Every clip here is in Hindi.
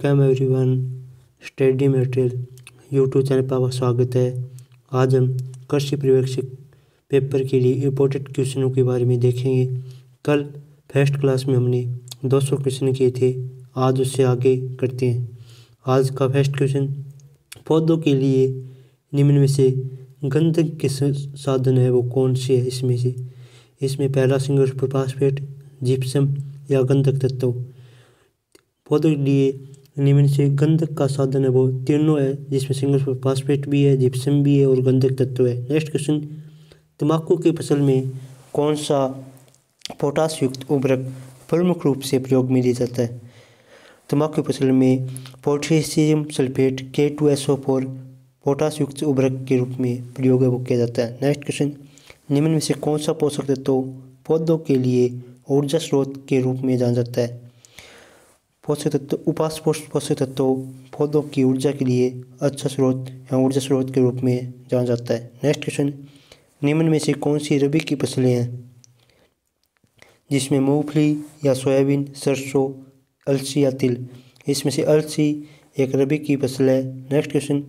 Welcome everyone study material YouTube channel पर आपका स्वागत है। आज हम कृषि पर्यवेक्षक पेपर के लिए इम्पोर्टेंट क्वेश्चनों के बारे में देखेंगे। कल फ़र्स्ट क्लास में हमने 200 क्वेश्चन किए थे। आज उससे आगे करते हैं। आज का फ़र्स्ट क्वेश्चन पौधों के लिए निम्न में से गंधक के साधन है वो कौन से है इसमें से? इसमें पहला सिंगल सुपर जिप्सम या गंधक तत्व। पौधों के लिए निम्न से गंधक का साधन है वो तीनों है, जिसमें सिंगल फास्फेट भी है जिप्सम भी है और गंधक तत्व है। नेक्स्ट क्वेश्चन तम्बाकू की फ़सल में कौन सा पोटास युक्त उर्वरक प्रमुख रूप से प्रयोग में लिया जाता है? तम्बाकू की फ़सल में potassium sulphate K two S O four potash युक्त उर्वरक के रूप में प्रयोग है, वो किया जाता है। नेक्स्ट क्वेश्चन निम्न में से कौन सा पोषक तत्व पौधों के लिए ऊर्जा स्रोत के रूप में जाना जाता है? पोषक तत्व उपास पोषक तत्व, पौधों की ऊर्जा के लिए अच्छा स्रोत या ऊर्जा स्रोत के रूप में जाना जाता है। नेक्स्ट क्वेश्चन निम्न में से कौन सी रबी की फ़सलें हैं? जिसमें मूंगफली या सोयाबीन, सरसों, अलसी या तिल। इसमें से अलसी एक रबी की फ़सल है। नेक्स्ट क्वेश्चन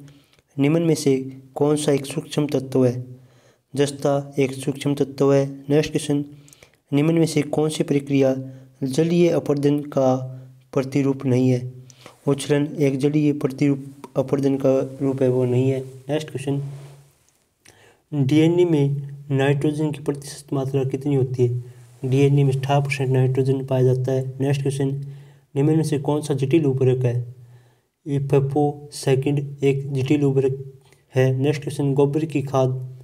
निम्न में से कौन सा एक सूक्ष्म तत्व है? जस्ता एक सूक्ष्म तत्व है। नेक्स्ट क्वेश्चन निम्न में से कौन सी प्रक्रिया जलीय अपर्दन का प्रतिरूप नहीं है। उच्छलन एक जलीय प्रतिरूप अपर्दन का रूप है, वो नहीं है। नेक्स्ट क्वेश्चन डीएनए में नाइट्रोजन की प्रतिशत मात्रा कितनी होती है? डीएनए में अठारह परसेंट नाइट्रोजन पाया जाता है। नेक्स्ट क्वेश्चन निम्न में से कौन सा जटिल उर्वरक है? इफेपो सेकंड एक जटिल उर्वरक है। नेक्स्ट क्वेश्चन गोबर की खाद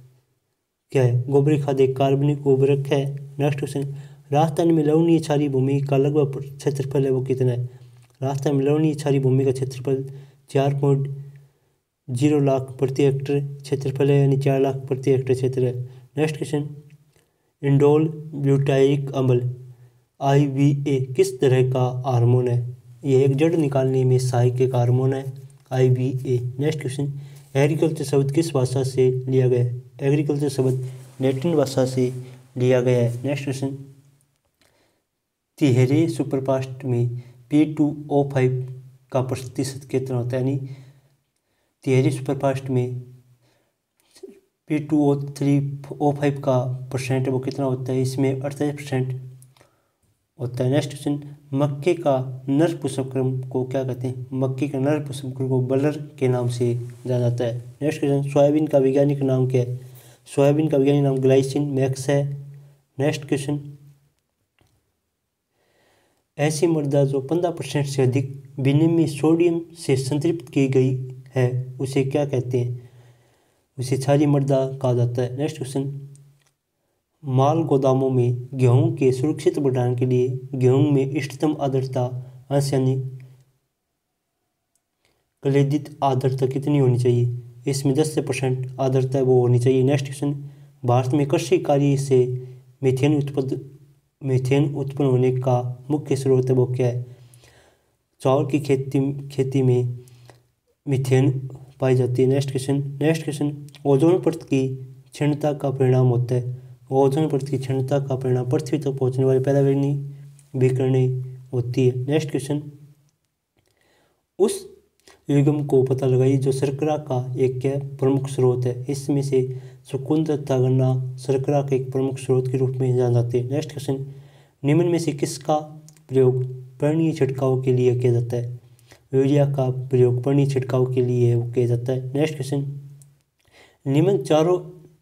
क्या है? गोबर की खाद एक कार्बनिक उर्वरक है। नेक्स्ट क्वेश्चन राजस्थान में लवणीय क्षारी भूमि का लगभग क्षेत्रफल है वो कितना है? राजस्थान में लवणीय क्षारी भूमि का क्षेत्रफल चार पॉइंट ज़ीरो लाख प्रति हेक्टर क्षेत्रफल है, यानी चार लाख प्रति हेक्टर क्षेत्र है। Next question. इंडोल ब्यूटाइक अम्ल, आई वी ए, किस तरह का हार्मोन है? ये एक जड़ निकालने में सहायक एक हार्मोन है, I V A. Next question. Agriculture शब्द किस भाषा से लिया गया है? एग्रीकल्चर शब्द लेटिन भाषा से लिया गया है। Next question. तिहरे सुपरफास्ट में पी टू ओ फाइव का प्रतिशत कितना होता है यानी तिहरे सुपरफास्ट में P two O three O five का परसेंट वो कितना होता है? इसमें अड़तालीस परसेंट होता है। नेक्स्ट क्वेश्चन, मक्के का नर पुष्पक्रम को क्या कहते हैं? मक्के का नर पुष्पक्रम को बलर के नाम से जाना जाता है। नेक्स्ट क्वेश्चन, सोयाबीन का वैज्ञानिक नाम क्या है? सोयाबीन का वैज्ञानिक नाम ग्लाइसिन मैक्स है। नेक्स्ट क्वेश्चन ऐसी मृदा जो पंद्रह परसेंट से अधिक विनिमय सोडियम से संतृप्त की गई है, उसे क्या कहते हैं? उसे क्षारीय मृदा कहा जाता है। Next question. माल गोदामों में गेहूँ के सुरक्षित भंडारण के लिए गेहूँ में इष्टतम आर्द्रता, अंश यानी कलेदित आर्द्रता कितनी होनी चाहिए? इसमें दस से परसेंट आर्द्रता वो होनी चाहिए। Next question. भारत में कृषि कार्य से मिथेन उत्पादन मीथेन उत्पन्न होने का मुख्य स्रोत वो क्या है? चावल की खेती खेती में मीथेन पाई जाती है। Next question next question ozone परत की क्षणता का परिणाम होता है। ओजोन परत की क्षणता का परिणाम पृथ्वी तक तो पहुँचने वाली पैरावैनी विकिरणें होती है। नेक्स्ट क्वेश्चन उस युगम को पता लगाइए जो शर्करा का एक प्रमुख स्रोत है। इसमें से सुकुंद तथा गन्ना शर्करा के एक प्रमुख स्रोत के रूप में जाना जाते हैं। नेक्स्ट क्वेश्चन निम्न में से किसका प्रयोग पर्णीय छिड़काव के लिए किया जाता है? यूरिया का प्रयोग पर्णीय छिड़काव के लिए किया जाता है। नेक्स्ट क्वेश्चन निम्न चारों,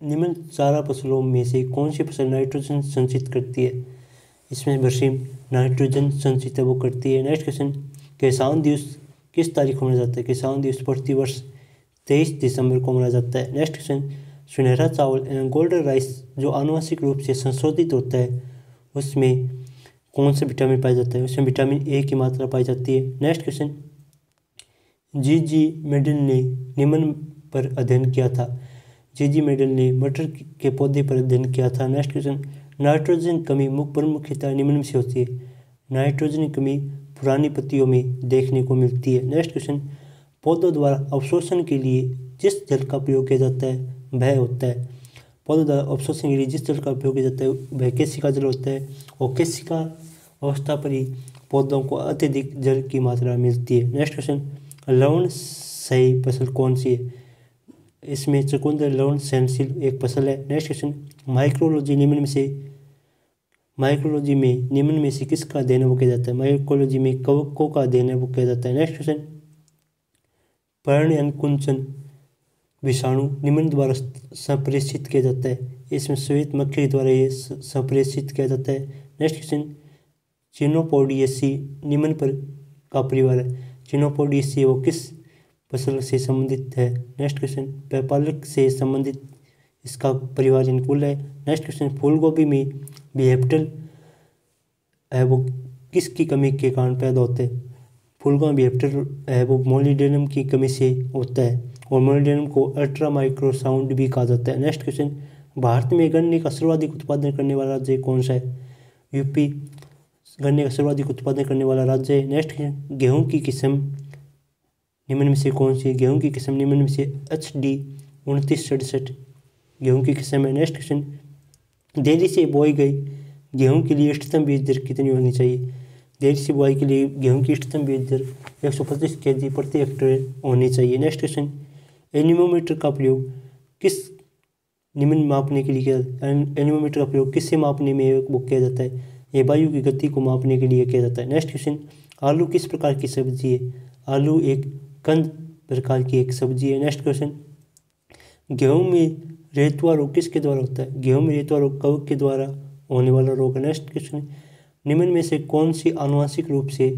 निम्न चारा फ़सलों में से कौन सी फ़सल नाइट्रोजन संचित करती है? इसमें बरसीम नाइट्रोजन संचित वो करती है। नेक्स्ट क्वेश्चन किसान दिवस किस तारीख को मनाया जाता है? किसान दिवस प्रति वर्ष तेईस दिसंबर को मनाया जाता है। नेक्स्ट क्वेश्चन सुनहरा चावल एवं गोल्डन राइस जो आनुवंशिक रूप से संशोधित होता है, उसमें कौन सा विटामिन पाया जाता है? उसमें विटामिन ए की मात्रा पाई जाती है। Next question G G Mendel ने निम्न पर अध्ययन किया था। जी जी मेडल ने मटर के पौधे पर अध्ययन किया था। नेक्स्ट क्वेश्चन नाइट्रोजन कमी मुख्य प्रमुखता निम्न से होती है। नाइट्रोजन कमी पुरानी पत्तियों में देखने को मिलती है। नेक्स्ट क्वेश्चन पौधों द्वारा अवशोषण के लिए जिस जल का प्रयोग किया जाता है, वह होता है। पौधों द्वारा अवशोषण के लिए जिस जल का उपयोग किया जाता है, वह केसिका जल होता है और केसिका अवस्था पर ही पौधों को अत्यधिक जल की मात्रा मिलती है। नेक्स्ट क्वेश्चन लवण सही फ़सल कौन सी है? इसमें चकुंदर, लवण सहनशील एक फ़सल है। नेक्स्ट क्वेश्चन माइक्रोलॉजी निम्न में से माइक्रोलॉजी में निम्न में से किसका अध्ययन वो किया जाता है? माइक्रोलॉजी में कवकों का अध्ययन वो किया जाता है। नेक्स्ट क्वेश्चन पर्ण अनुकुंचन विषाणु निम्न द्वारा संप्रेषित किया जाता है। इसमें श्वेत मक्खी द्वारा ये संप्रेषित किया जाता है। नेक्स्ट क्वेश्चन चिनोपोडियसी निम्न पर का परिवार है। चिनोपोडियसी वो किस फ़सल से संबंधित है? नेक्स्ट क्वेश्चन पैपालक से संबंधित इसका परिवार अनुकूल है। नेक्स्ट क्वेश्चन फूल गोभी में बिहेप्टल है वो किसकी कमी के कारण पैदा होते हैं? फूल गोभी बिहेप्टल है वो मोलिडेनम की कमी से होता है और मोलिडेनम को अल्ट्रा माइक्रोसाउंड भी कहा जाता है। नेक्स्ट क्वेश्चन भारत में गन्ने का सर्वाधिक उत्पादन करने वाला राज्य कौन सा है? यूपी गन्ने का सर्वाधिक उत्पादन करने वाला राज्य है। नेक्स्ट क्वेश्चन गेहूँ की किस्म निम्न में से कौन सी गेहूँ की किस्म निम्न में से एच डी उनतीस सड़सठ, गेहूँ की किस्म है। नेक्स्ट क्वेश्चन देरी से बोई गई। गेहूँ के लिए इष्टतम बीज दर कितनी होनी चाहिए? देरी से बुआई के लिए गेहूँ की इष्टतम बीज दर एक सौ पच्चीस के जी प्रति हेक्टेयर होनी चाहिए। नेक्स्ट क्वेश्चन एनिमोमीटर का प्रयोग किस निम्न मापने के लिए किया एनिमोमीटर का प्रयोग किससे मापने में किया जाता है? ये वायु की गति को मापने के लिए किया जाता है। नेक्स्ट क्वेश्चन आलू किस प्रकार की सब्ज़ी है? आलू एक कंद प्रकार की एक सब्ज़ी है। नेक्स्ट क्वेश्चन गेहूँ में रेतुआ रोग किसके द्वारा होता है? गेहूँ में रेतुआ रोग कवक के द्वारा होने वाला रोग नेक्स्ट क्वेश्चन निम्न में से कौन सी आनुवांशिक रूप से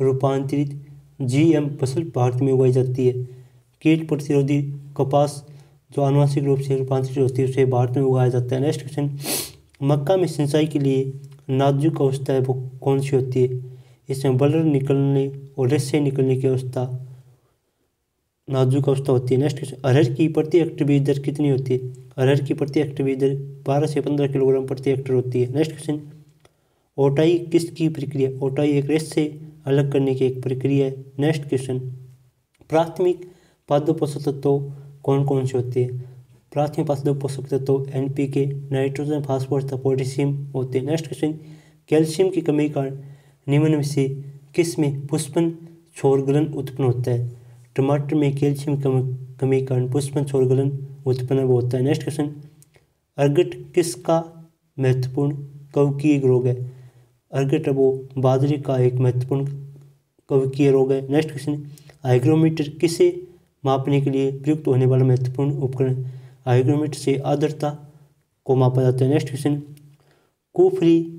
रूपांतरित जीएम फ़सल भारत में उगाई जाती है? कीट प्रतिरोधी कपास जो आनुवांशिक रूप से रूपांतरित होती है, उसे भारत में उगाया जाता है। नेक्स्ट क्वेश्चन मक्का में सिंचाई के लिए नाजुक अवस्था है वो कौन सी होती है? इसमें बलर निकलने और रस्से निकलने की अवस्था नाजुक अवस्था होती है। नेक्स्ट क्वेश्चन अरहर की प्रति हेक्टर बीज दर कितनी होती है? अरहर की प्रति हेक्टर बीज दर बारह से पंद्रह किलोग्राम प्रति हेक्टर होती है। नेक्स्ट क्वेश्चन ओटाई किसकी प्रक्रिया? ओटाई एक रेस से अलग करने की एक प्रक्रिया है। नेक्स्ट क्वेश्चन प्राथमिक पादप पोषक तत्व कौन कौन से होते हैं? प्राथमिक पादप पोषक तत्व N P K nitrogen phosphorus तथा पोटेशियम होते हैं। नेक्स्ट क्वेश्चन कैल्शियम की कमी का निम्न में से किसमें पुष्पन छोरगलन उत्पन्न होता है? टमाटर में कैल्शियम कमी कारण पुष्पन छोरगलन उत्पन्न होता है। नेक्स्ट क्वेश्चन, अर्गट किसका महत्वपूर्ण कवकीय रोग है? अर्गट वो बाजरे का एक महत्वपूर्ण कवकीय रोग है। नेक्स्ट क्वेश्चन हाइग्रोमीटर किसे मापने के लिए प्रयुक्त होने वाला महत्वपूर्ण उपकरण हाइग्रोमीटर से आर्द्रता को मापा जाता है। Next question, Kufri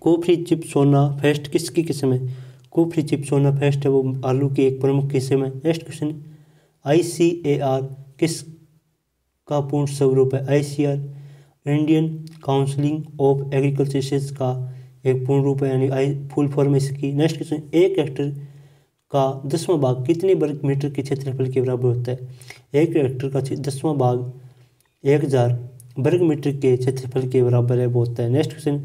Kufri Chipsona फेस्ट किसकी किस्म है? कुफरी चिप सोना फेस्ट है, वो आलू की एक प्रमुख किस्म है next question I C A R किस का पूर्ण स्वरूप है? I C R Indian counselling of agriculture का एक पूर्ण रूप है, यानी आई फुल फॉर्म इसकी। नेक्स्ट क्वेश्चन एक हेक्टर का दसवां भाग कितने वर्ग मीटर के क्षेत्रफल के बराबर होता है? एक हेक्टर का दसवां भाग एक हज़ार वर्ग मीटर के क्षेत्रफल के बराबर है, वो होता है। नेक्स्ट क्वेश्चन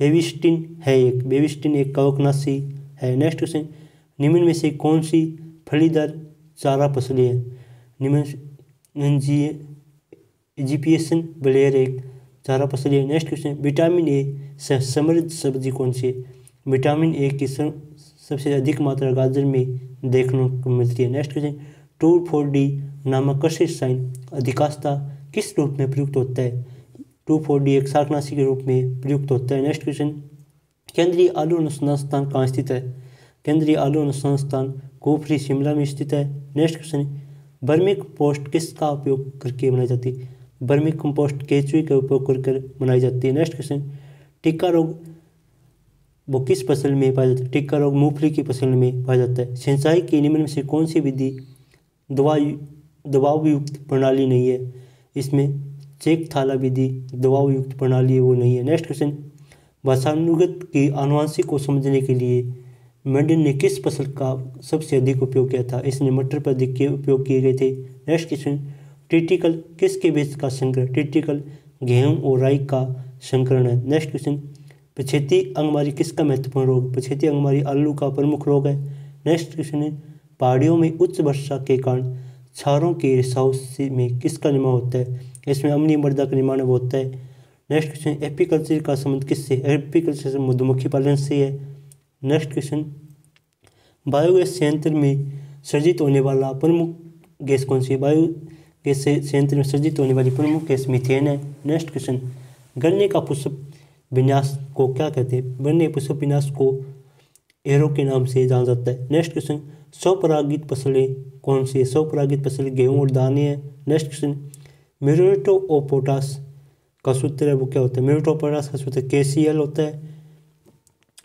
बेविस्टिन है एक, बेविस्टिन एक कवकनाशी है। नेक्स्ट क्वेश्चन निम्न में से कौन सी फलीदार चारा फ़सलें है? निम्न जी बलेयर एक चारा फसली है। नेक्स्ट क्वेश्चन विटामिन ए समृद्ध सब्ज़ी कौन सी है? विटामिन ए की सबसे अधिक मात्रा गाजर में देखने को मिलती है। Next question two four D नामक कृषि साइन अधिकांशता किस रूप में प्रयुक्त होता है? टू फोर डी एक शाकनाशी के रूप में प्रयुक्त होता है। Next question. केंद्रीय आलू अनुसंधान संस्थान कहाँ स्थित है? केंद्रीय आलू अनुसंधान संस्थान कोफरी शिमला में स्थित है। Next question. बर्मिक पोस्ट किसका उपयोग करके बनाई जाती है? बर्मिक कंपोस्ट केचुई का उपयोग कर बनाई जाती है। Next question. टिक्का रोग वो किस फ़सल में पाया जाता है? टिक्का रोग मूंगफली की फ़सल में पाया जाता है। सिंचाई के निम्न में से कौन सी विधि दवा दबाव युक्त प्रणाली नहीं है? इसमें चेक थाला विधि दबाव युक्त प्रणाली वो नहीं है। नेक्स्ट क्वेश्चन भाषानुगत की आनुवांशिक को समझने के लिए मेंडन ने किस फ़सल का सबसे अधिक उपयोग किया था? इसने मटर पर अधिक उपयोग किए गए थे। नेक्स्ट क्वेश्चन टिटिकल किसके बीच का संकरण टिटिकल गेहूँ और राई का संकरण है? नेक्स्ट क्वेश्चन पछेती अंगमारी किसका महत्वपूर्ण रोग? पछेती अंगमारी आलू का प्रमुख रोग है। नेक्स्ट क्वेश्चन है, पहाड़ियों में उच्च वर्षा के कारण छारों के रिसाव में किसका निर्माण होता है? इसमें अम्लीय मृदा का निर्माण होता है। नेक्स्ट क्वेश्चन, एपीकल्चर का संबंध किससे एपीकल्चर से मधुमक्खी पालन से है। नेक्स्ट क्वेश्चन, बायोगैस संयंत्र में सर्जित होने वाला प्रमुख गैस कौन सी है? बायोगैस संयंत्र में सर्जित होने वाली प्रमुख गैस मिथेन है। नेक्स्ट क्वेश्चन, गन्ने का पुष्प विन्यास को क्या कहते हैं? गन्ने पुष्प विन्यास को एरो के नाम से जाना जाता है। नेक्स्ट क्वेश्चन स्वपरागित फ़सलें कौन सी है? स्वपरागित फ़सल गेहूँ और दाने हैं। Next question muriate of potash का सूत्र है, वो क्या होता है? म्यूरेटो पोटास का सूत्र के सी एल होता है।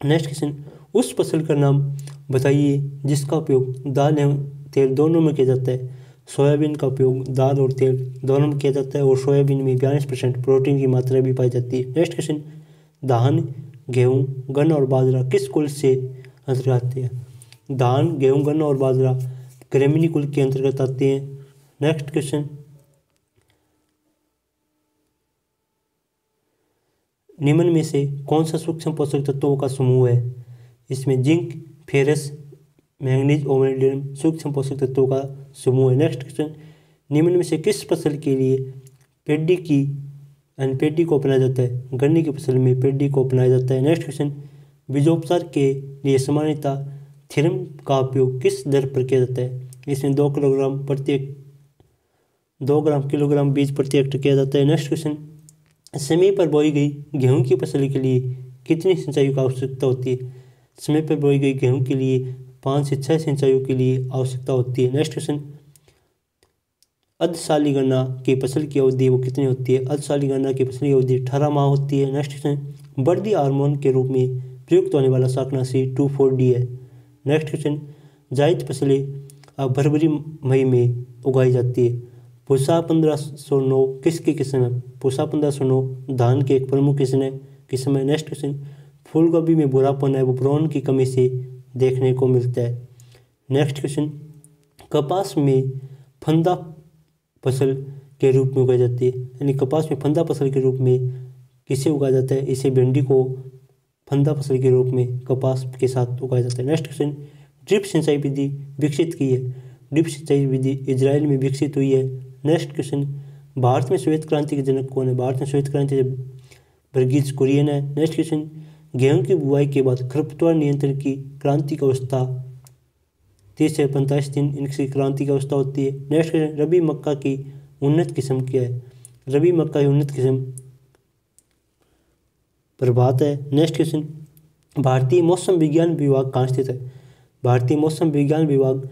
नेक्स्ट क्वेश्चन उस फ़सल का नाम बताइए जिसका उपयोग दाल एवं तेल दोनों में किया जाता है। सोयाबीन का उपयोग दाल और तेल दोनों में किया जाता है और सोयाबीन में बयालीस परसेंट प्रोटीन की मात्रा भी पाई जाती है। नेक्स्ट क्वेश्चन धान, गेहूँ, गन्ना और बाजरा किस कुल से अंतर्गत आते हैं? धान, गेहूँ, गन्ना और बाजरा ग्रेमिनी कुल के अंतर्गत आते हैं। नेक्स्ट क्वेश्चन निम्न में से कौन सा सूक्ष्म पोषक तत्वों का समूह है? इसमें जिंक, फेरस, मैंगनीज ओमेडियम सूक्ष्म पोषक तत्वों का समूह है। नेक्स्ट क्वेश्चन, निम्न में से किस फ़सल के लिए पेडी की यानी पेडी को अपनाया जाता है? गन्ने की फ़सल में पेडी को अपनाया जाता है। नेक्स्ट क्वेश्चन, बीजोपचार के लिए सामान्यता थिरम का उपयोग किस दर पर किया जाता है? इसमें दो किलोग्राम प्रत्येक दो ग्राम किलोग्राम बीज प्रति हेक्टर किया जाता है। नेक्स्ट क्वेश्चन समय पर बोई गई गेहूँ की फ़सल के लिए कितनी सिंचाई की आवश्यकता होती है? समय पर बोई गई गेहूँ के लिए पाँच से छः सिंचाइयों के लिए आवश्यकता होती है। नेक्स्ट क्वेश्चन अर्धशाली गन्ना की फ़सल की अवधि वो कितनी होती है? अर्धशाली गन्ना की फ़सल की अवधि अठारह माह होती है। नेक्स्ट क्वेश्चन बढ़ती हार्मोन के रूप में प्रयुक्त होने वाला शाकनाशी टू फोर डी है। नेक्स्ट क्वेश्चन जायद फ़सलें फरवरी मई में उगाई जाती है। पुषा पंद्रह सौ नौ किसकी किस्म है पुषा पंद्रह सौ नौ, धान के एक प्रमुख किस्म है किस्म है नेक्स्ट क्वेश्चन फूल गोभी में बुरापन है, वो ब्रोन की कमी से देखने को मिलता है। नेक्स्ट क्वेश्चन कपास में फंदा फ़सल के रूप में उगाई जाती है। यानी कपास में फंदा फ़सल के रूप में किसे उगाया जाता है? इसे भिंडी को फंदा फ़सल के रूप में कपास के साथ उगाया जाता है। नेक्स्ट क्वेश्चन ड्रिप सिंचाई विधि विकसित की है। ड्रिप सिंचाई विधि इजराइल में विकसित हुई है। नेक्स्ट क्वेश्चन, भारत में श्वेत क्रांति के जनक कौन है? भारत में श्वेत क्रांति वर्गीज कुरियन है। नेक्स्ट क्वेश्चन, गेहूँ की बुआई के बाद खरपतवार नियंत्रण की क्रांतिक अवस्था। तीस से पैंतालीस दिन इनकी क्रांतिक अवस्था होती है। नेक्स्ट क्वेश्चन, रबी मक्का की उन्नत किस्म क्या है? रबी मक्का की उन्नत किस्म प्रभात है। नेक्स्ट क्वेश्चन, भारतीय मौसम विज्ञान विभाग कहाँ स्थित है? भारतीय मौसम विज्ञान विभाग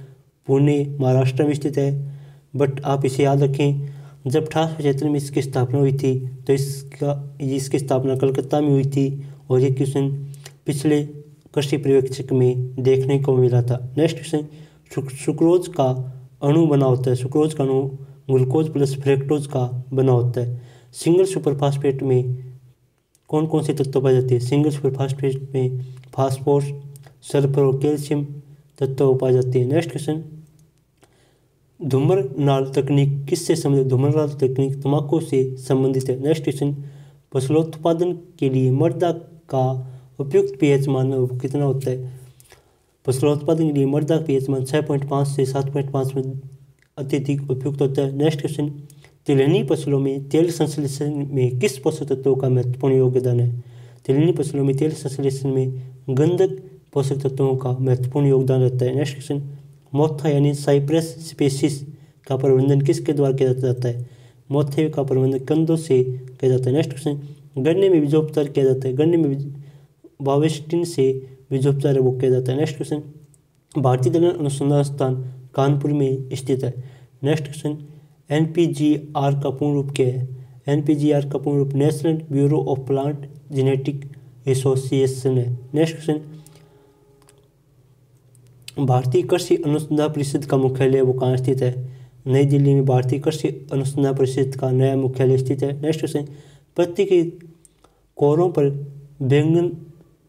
पुणे, महाराष्ट्र में स्थित है। बट आप इसे याद रखें, जब अठारह पचहत्तर में इसकी स्थापना हुई थी तो इसका, इसकी स्थापना कलकत्ता में हुई थी और ये क्वेश्चन पिछले कृषि पर्यवेक्षक में देखने को मिला था। नेक्स्ट क्वेश्चन सुक्रोज का अणु बना होता है। सुक्रोज का अणु ग्लूकोज प्लस फ्रेक्टोज का बना होता है। सिंगल सुपरफास्फेट में कौन कौन से तत्व पाए जाते हैं? सिंगल सुपरफास्फेट में फास्फोरस, सल्फ़र और कैल्शियम तत्व पाए जाते हैं। नेक्स्ट क्वेश्चन धूमर नाल तकनीक किससे संबंधित? धूमर नाल तकनीक तम्बाकू से संबंधित है। नेक्स्ट क्वेश्चन फसलोत्पादन के लिए मर्दा का उपयुक्त पीएच मान कितना होता है? फसलोत्पादन के लिए मर्दा पीएच मान छः पॉइंट पाँच से सात पॉइंट पाँच में अत्यधिक उपयुक्त होता है। नेक्स्ट क्वेश्चन तिलहनी फ़सलों में तेल संश्लेषण में किस पोषक तत्वों का महत्वपूर्ण योगदान है? तिलहनी फ़सलों में तेल संश्लेषण में गंधक पोषक तत्वों का महत्वपूर्ण योगदान रहता है। नेक्स्ट क्वेश्चन मोथा यानी साइप्रस स्पेसिस का प्रबंधन किसके द्वारा किया जाता है? मोथे का प्रबंधन कंधों से किया जाता है। नेक्स्ट क्वेश्चन, गन्ने में बीजोपचार किया जाता है। गन्ने में बावेस्टिन से बीजोपचार वो किया जाता है। नेक्स्ट क्वेश्चन, भारतीय दलहन अनुसंधान स्थान कानपुर में स्थित है। नेक्स्ट क्वेश्चन एन का पूर्ण रूप क्या है? एन का पूर्ण रूप National Bureau of Plant Genetic Association है। नेक्स्ट क्वेश्चन भारतीय कृषि अनुसंधान परिषद का मुख्यालय वो कहाँ स्थित है। नई दिल्ली में भारतीय कृषि अनुसंधान परिषद का नया मुख्यालय स्थित है। नेक्स्ट क्वेश्चन पत्ती के कोरों पर बैंगन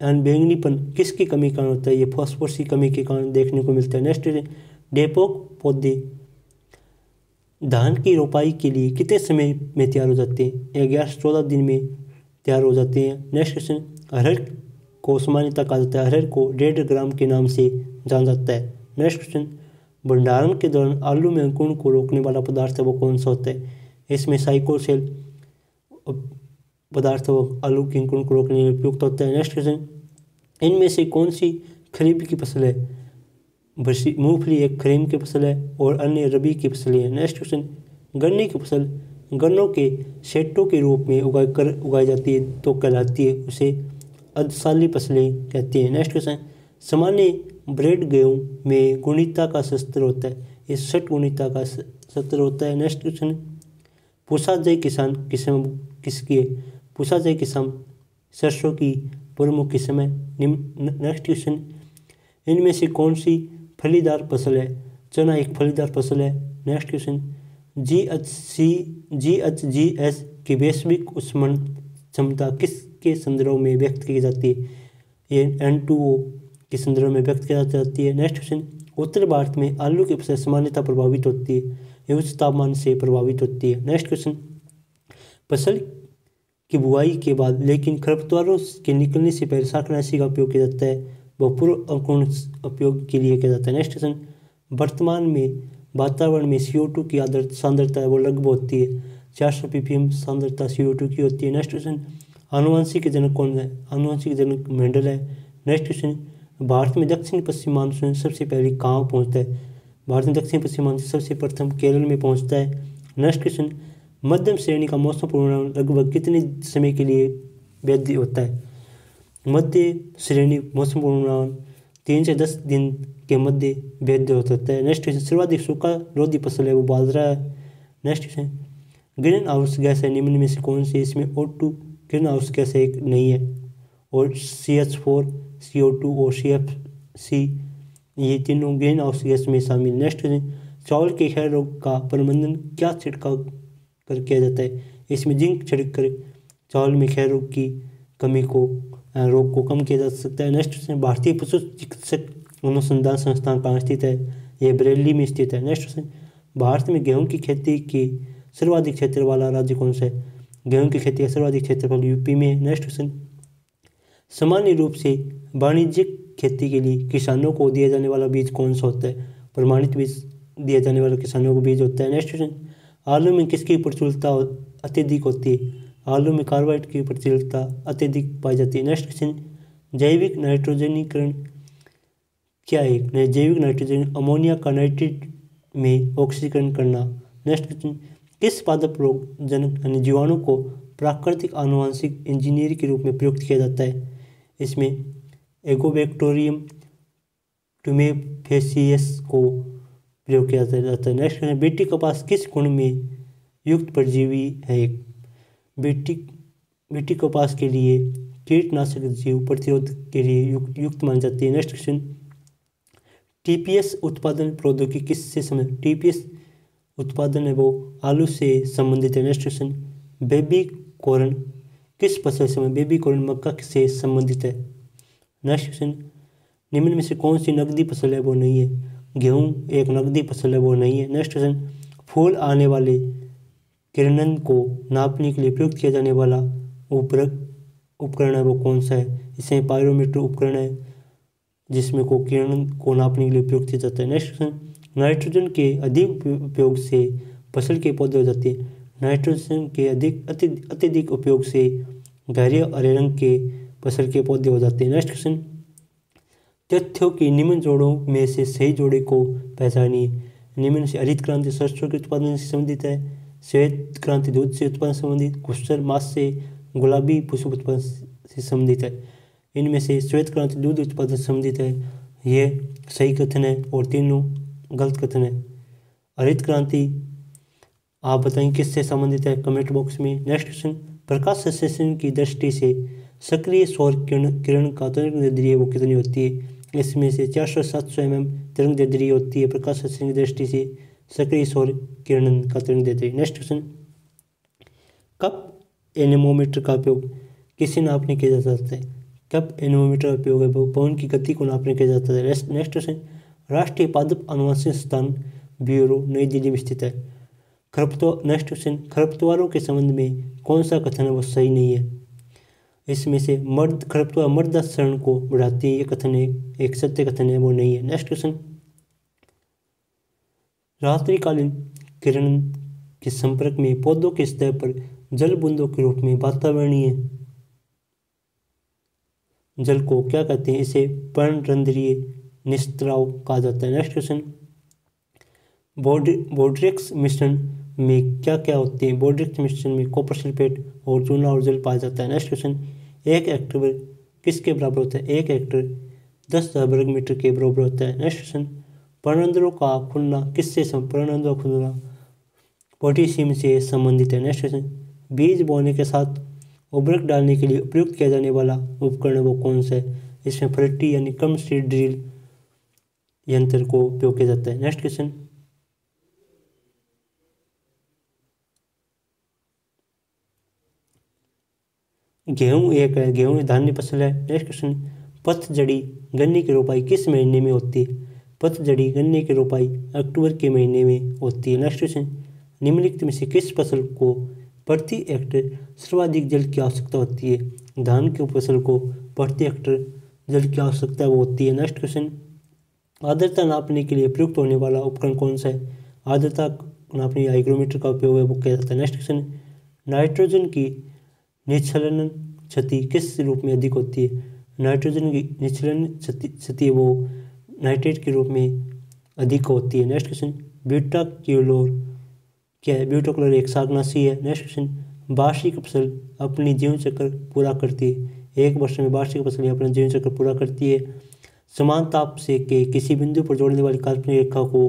एंड बैंगनीपन किसकी कमी कारण होता है? ये फॉस्फोरस की कमी के कारण देखने को मिलता है। नेक्स्ट क्वेश्चन डेपोक पौधे धान की रोपाई के लिए कितने समय में तैयार हो जाते हैं? ग्यारह से चौदह दिन में तैयार हो जाते हैं? नेक्स्ट क्वेश्चन अरहर को सामान्यता कहा जाता है। अरहर को डेढ़ ग्राम के नाम से जाना जाता है नेक्स्ट क्वेश्चन। भंडारण के दौरान आलू में अंकुरण को रोकने वाला पदार्थ है, वो कौन सा होता है? इसमें साइकोसेल पदार्थ वो आलू के अंकुरण को रोकने में उपयुक्त होता है? Next question. इनमें से कौन सी खरीफ की फ़सल है? बरसी मूंगफली एक खरीम की फ़सल है और अन्य रबी की फ़सल है। Next question. गन्ने की फ़सल। गन्नों के सेटों के रूप में उगा कर, उगाई जाती है तो कहलाती है उसे अदसाली फ़सलें कहती हैं। Next question. सामान्य ब्रेड गेहूँ में गुणिता का शस्त्र होता है। ये सठ गुणिता का शस्त्र होता है। नेक्स्ट क्वेश्चन पूछा जाए किसान किस्म किसकी है? पूछा जाए किसान सरसों की प्रमुख किस्म है। नेक्स्ट क्वेश्चन इनमें से कौन सी फलीदार फ़सल है? चना एक फलीदार फ़सल है। Next question G H C, G H G S की वैश्विक उष्मन क्षमता किसके संदर्भ में व्यक्त की जाती है? ये एन टू ओ के संदर्भ में व्यक्त की जाती है। नेक्स्ट क्वेश्चन, उत्तर भारत में आलू की फ़सल सामान्यता प्रभावित होती है ये उच्च तापमान से प्रभावित होती है। नेक्स्ट क्वेश्चन, फ़सल की बुआई के बाद लेकिन खरपतवारों के निकलने से पहले शाकनाशी का उपयोग किया जाता है, वह पूर्व अंकुरण उपयोग के लिए किया जाता है। नेक्स्ट क्वेश्चन, वर्तमान में वातावरण में सी की आदर सांद्रता है वो लगभग होती है। चार सौ पीपीएम सांद्रता सी की होती है। नेक्स्ट क्वेश्चन, आनुवंशिक जनक कौन है? आनुवंशिक जनक मेंडल है। नेक्स्ट क्वेश्चन भारत में दक्षिण पश्चिम मानसून सबसे पहले कहाँ पहुँचता है? भारत में दक्षिण पश्चिम मानसून सबसे प्रथम केरल में पहुँचता है। नेक्स्ट क्वेश्चन, मध्यम श्रेणी का मौसम पूर्वानुमान लगभग कितने समय के लिए वैध होता है? मध्य श्रेणी मौसम पूर्वानुमान तीन से दस दिन के मध्य वैध हो सकता है। नेक्स्ट क्वेश्चन, सर्वाधिक सूखा रोधी फ़सल है, वो बाजरा है। Next question greenhouse gas है निम्न में से कौन सी इसमें O two greenhouse gas एक नहीं है। और C H four C O two और सी एफ़ सी ये तीनों ग्रीन हाउस गैस में शामिल। नेक्स्ट क्वेश्चन चावल के खैर रोग का प्रबंधन क्या छिड़काव कर किया जाता है? इसमें जिंक छिड़क कर चावल में खैर रोग की कमी को रोग को कम किया जा सकता है। नेक्स्ट क्वेश्चन भारतीय पशु चिकित्सक अनुसंधान संस्थान कहाँ स्थित है? यह बरेली में स्थित है। नेक्स्ट क्वेश्चन भारत में गेहूँ की खेती की सर्वाधिक क्षेत्र वाला राज्य कौन सा है? गेहूँ की खेती का सर्वाधिक क्षेत्रफल यूपी में है। नेक्स्ट क्वेश्चन सामान्य रूप से वाणिज्यिक खेती के लिए किसानों को दिया जाने वाला बीज कौन सा होता है? प्रमाणित बीज दिया जाने वाला किसानों को बीज होता है नेक्स्ट क्वेश्चन आलू में किसकी प्रचुरता अत्यधिक होती है? आलू में कार्बाइड की प्रचुरता अत्यधिक पाई जाती है। नेक्स्ट क्वेश्चन जैविक नाइट्रोजनीकरण क्या है? जैविक नाइट्रोजन, अमोनिया का नाइट्रेट में ऑक्सीकरण करना। नेक्स्ट क्वेश्चन किस पादप रोग जनक यानी जीवाणु को प्राकृतिक आनुवंशिक इंजीनियर के रूप में प्रयुक्त किया जाता है? इसमें एगोबैक्टोरियम टूमेफेसियस को प्रयोग किया जाता है। नेक्स्ट क्वेश्चन बेटी कपास किस गुण में युक्त परजीवी है? एक बेटी बेटी कपास के लिए कीटनाशक जीव प्रतिरोध के लिए युक्त युक्त मानी जाती है। नेक्स्ट क्वेश्चन टीपीएस उत्पादन प्रौद्योगिकी किससे संबंधित टीपीएस उत्पादन है वो आलू से संबंधित है। नेक्स्ट क्वेश्चन बेबी कॉर्न किस फ़सल से बेबी कॉर्न मक्का से संबंधित है? नेक्स्ट क्वेश्चन, निम्न में से कौन सी नकदी फ़सल है वो नहीं है? गेहूँ एक नकदी फ़सल है वो नहीं है। नेक्स्ट क्वेश्चन, फूल आने वाले किरणन को नापने के लिए प्रयुक्त किया जाने वाला उपरक उपकरण है वो कौन सा है? इसमें पायरोमीटर उपकरण है, जिसमें को किरण को नापने के लिए उपयोग किया जाता है। नेक्स्ट क्वेश्चन, नाइट्रोजन के अधिक उपयोग से फ़सल के पौधे हो जाते हैं। नाइट्रोजन के अधिक अत्यधिक उपयोग से गहरे हरे रंग के फ़सल के पौधे हो जाते हैं। Next question. तथ्यों की निम्न जोड़ों में से सही जोड़े को पहचानिए। निम्न से हरित क्रांति सरसों के उत्पादन से संबंधित है। श्वेत क्रांति दूध से उत्पादन संबंधित। कुशल मास से गुलाबी पुष्प उत्पादन से संबंधित है। इनमें से श्वेत क्रांति दूध उत्पादन से संबंधित है। यह सही कथन है और तीनों गलत कथन है। हरित क्रांति आप बताएँ किससे संबंधित है कमेंट बॉक्स में। नेक्स्ट क्वेश्चन प्रकाश संश्लेषण की दृष्टि से सक्रिय सौर किरण किरण का तरंग दैर्ध्य वो कितनी होती है? इसमें से चार सौ सात सौ एम एम तरंग दैर्ध्य होती है प्रकाश संश्लेषण की दृष्टि से सक्रिय सौर किरण का तरंग दैर्ध्य। नेक्स्ट क्वेश्चन कब एनेमोमीटर का उपयोग किसी नापने किया जा सकता है? कब एनोमीटर का उपयोग है पवन की गति को नापने किया जाता है। नेक्स्ट क्वेश्चन राष्ट्रीय पादप अनुवांशिक संस्थान ब्यूरो नई दिल्ली में स्थित है। खरपतवार नेक्स्ट क्वेश्चन खरपतवारों के संबंध में कौन सा कथन है वो सही नहीं है? इसमें से मर्द, खरपतवार मर्दाचरण को बढ़ाती है। ये कथन है एक सत्य कथन है, वो नहीं है। नेक्स्ट क्वेश्चन रात्रिकालीन किरण के संपर्क में पौधों के स्तर पर जल बूंदों के रूप में वातावरणीय जल को क्या कहते हैं? इसे पर्णरंध्रीय निस्त्राव कहा जाता है। नेक्स्ट क्वेश्चन बोड्रिक्स मिश्रण में क्या क्या होते हैं? बोड्रिक्स मिश्रण में कॉपर सल्फेट और चूना और जल पाया जाता है। नेक्स्ट क्वेश्चन एक हेक्टर किसके बराबर होता है? एक हेक्टर दस हज़ार वर्ग मीटर के बराबर होता है। नेक्स्ट क्वेश्चन पर्णंध्रों का खुलना किससे पर्णंध्रों का खुलना पोटेशियम से संबंधित है। नेक्स्ट क्वेश्चन बीज बोने के साथ उर्वरक डालने के लिए उपयुक्त किया जाने वाला उपकरण वो कौन सा है? इसमें फलटी यानी कम सीड ड्रिल यंत्र को उपयोग किया जाता है। नेक्स्ट क्वेश्चन गेहूँ एक है, गेहूँ धान्य फ़सल है। नेक्स्ट क्वेश्चन पतझड़ी गन्ने की रोपाई किस महीने में होती है? पतझड़ी गन्ने की रोपाई अक्टूबर के महीने में होती है। नेक्स्ट क्वेश्चन, निम्नलिखित में से किस फ़सल को प्रति हेक्टर सर्वाधिक जल की आवश्यकता होती है? धान की फ़सल को प्रति हेक्टर जल की आवश्यकता वो होती है। नेक्स्ट क्वेश्चन, आर्द्रता नापने के लिए प्रयुक्त होने वाला उपकरण कौन सा है? आर्द्रता नापने हाइग्रोमीटर का उपयोग है, वो किया जाता है। नेक्स्ट क्वेश्चन, नाइट्रोजन की निच्छलन क्षति किस रूप में अधिक होती है? नाइट्रोजन की निच्छलन क्षति वो नाइट्रेट के रूप में अधिक होती है। नेक्स्ट क्वेश्चन ब्यूटा क्यूलोर क्या है? ब्यूटोक्लोर एक शाकनाशी है। नेक्स्ट क्वेश्चन, वार्षिक फ़सल अपनी जीवन चक्र पूरा करती है। एक वर्ष में वार्षिक फ़सल अपना जीवन चक्र पूरा करती है। समान ताप से के किसी बिंदु पर जोड़ने वाली काल्पनिक रेखा को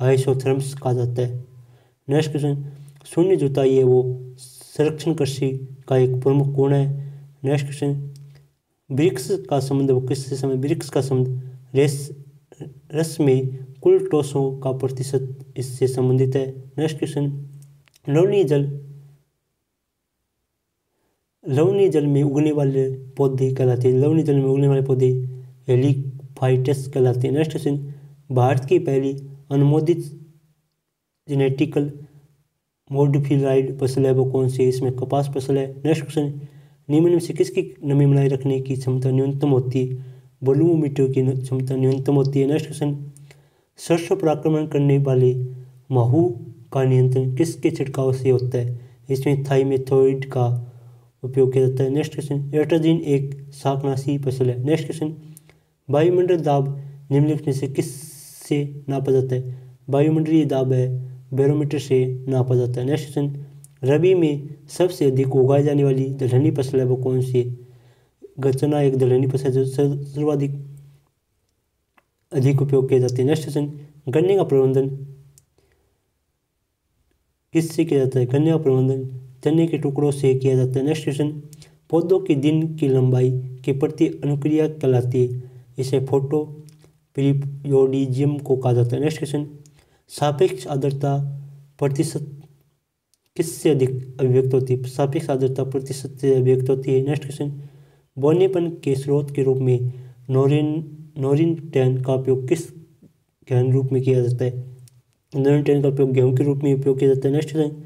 आइसोथर्म्स कहा जाता है। नेक्स्ट क्वेश्चन, शून्य जुताई है वो संरक्षण कृषि का एक प्रमुख गुण है। नेक्स्ट क्वेश्चन ब्रिक्स का संबंध, वो किससे समय ब्रिक्स का संबंध, रेस, रस में कुल टोसों का प्रतिशत इससे संबंधित है। नेक्स्ट क्वेश्चन लवणीय जल लवणीय जल में उगने वाले पौधे कहलाते हैं। लवणीय जल में उगने वाले पौधे एलिफाइटस कहलाते हैं। नेक्स्ट क्वेश्चन, भारत की पहली अनुमोदित जेनेटिकल मोडिफिलाइड फ़सल है, वो कौन सी है? इसमें कपास फ़सल है, नेक्स्ट क्वेश्चन निम्न में से किसकी नमी बनाए रखने की क्षमता न्यूनतम होती है? बलुओं मिट्टियों की क्षमता न्यूनतम होती है। नेक्स्ट क्वेश्चन सरसों पर आक्रमण करने वाले महू का नियंत्रण किसके छिड़काव से होता है? इसमें थाइमेथोइड का उपयोग किया जाता है। नेक्स्ट क्वेश्चन, एट्राजिन एक शाकनाशी फ़सल है। नेक्स्ट क्वेश्चन, वायुमंडल दाब निम्नलिखित में से किस से नापा जाता है? वायुमंडलीय दाब है बैरोमीटर से नापा जाता है। नेक्स्ट क्वेश्चन, रबी में सबसे अधिक उगाई जाने वाली दलहनी फ़सल है वो कौन सी? गचना एक दलहनी फ़सल जो सर्वाधिक अधिक उपयोग किया जाते है। नेक्स्ट क्वेश्चन, गन्ने का प्रबंधन किससे किया जाता है? गन्ने का प्रबंधन चने के टुकड़ों से किया जाता है। नेक्स्ट क्वेश्चन, पौधों के दिन की लंबाई के प्रति अनुक्रिया कहलाती है। इसे फ़ोटो प्रीयोडिजियम को कहा जाता है। नेक्स्ट क्वेश्चन सापेक्ष आर्द्रता प्रतिशत किससे अधिक अभिव्यक्त होती है? सापेक्ष आर्द्रता प्रतिशत से अभिव्यक्त होती है। Next question. बोनेपन के स्रोत के रूप में नोरिन नोरिन टैन का उपयोग किस गहन रूप में किया जाता है? नोरिन टैन का उपयोग गेहूँ के रूप में उपयोग किया जाता है। Next question.